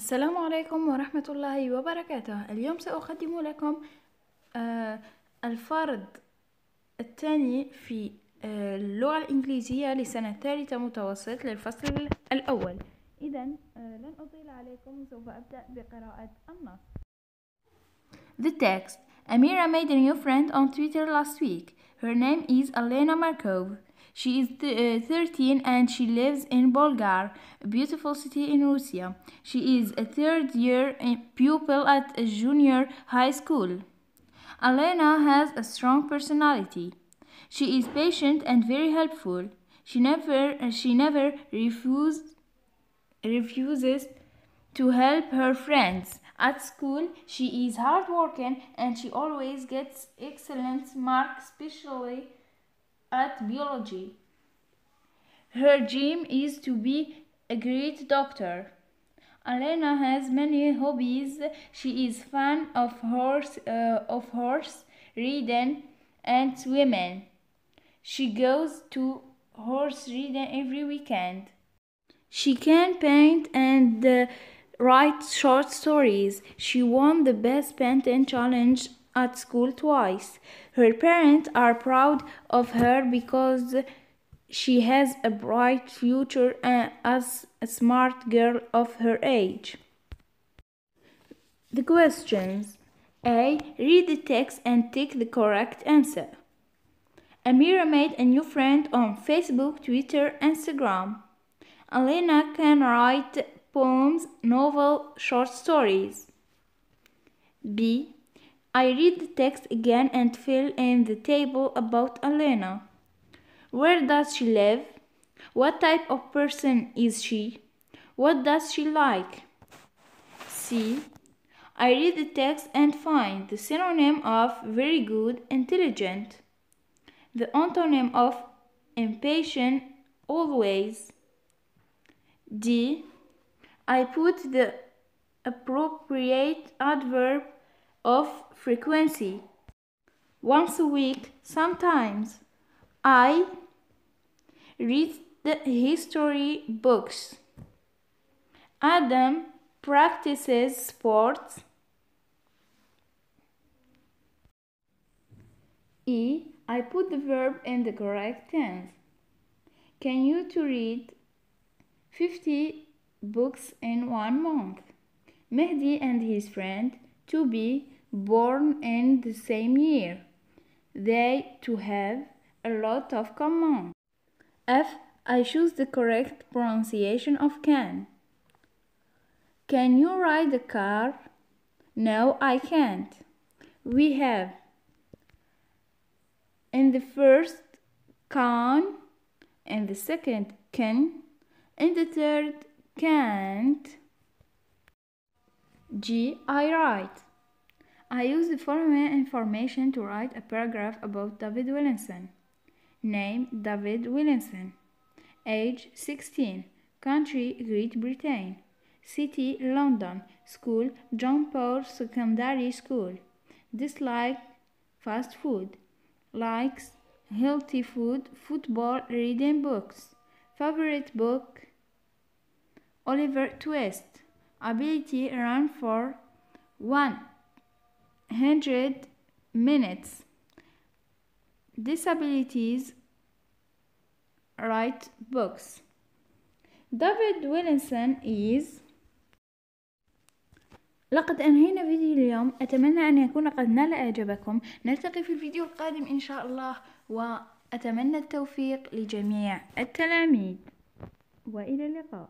السلام عليكم ورحمة الله وبركاته اليوم سأقدم لكم آه، الفرض الثاني في آه، اللغة الإنجليزية لسنة ثالثة متوسط للفصل الأول إذا لن أطيل عليكم سوف أبدأ بقراءة النص The text Amira made a new friend on Twitter last week. Her name is Elena Markov. She is th- uh, 13 and she lives in Bolgar, a beautiful city in Russia. She is a third year pupil at a junior high school. Alena has a strong personality. She is patient and very helpful. She never she never refused refuses to help her friends. At school, she is hardworking and she always gets excellent marks, especially at biology. Her dream is to be a great doctor. Elena has many hobbies. She is fan of horse, uh, of horse riding and swimming. She goes to horse riding every weekend. She can paint and uh, write short stories. She won the best painting challenge at school twice. Her parents are proud of her because she has a bright future and as a smart girl of her age. The questions A. Read the text and tick the correct answer. Amira made a new friend on Facebook, Twitter, Instagram. Alina can write poems, novel, short stories. B. I read the text again and fill in the table about Elena. Where does she live? What type of person is she? What does she like? C. I read the text and find the synonym of very good, intelligent, the antonym of impatient, always. D. I put the appropriate adverb of frequency. Once a week, sometimes. I read the history books. Adam practices sports. E. I put the verb in the correct tense. Can you to read 50 books in one month? Mehdi and his friend to be born in the same year. They to have a lot of common. F. I choose the correct pronunciation of can. Can you ride a car? No, I can't. We have in the first can, in the second can, in the third can't. G. I write. I use the following information to write a paragraph about David Williamson. Name David Williamson. Age 16. Country Great Britain. City London. School John Paul Secondary School. Dislike fast food. Likes healthy food, football, reading books. Favorite book Oliver Twist. Ability run for 100 minutes. Disabilities write books. David Williamson is لقد أنهينا فيديو اليوم. أتمنى أن يكون قد نال إعجابكم. نلتقي في الفيديو القادم إن شاء الله. وأتمنى التوفيق لجميع التلاميذ. وإلى اللقاء.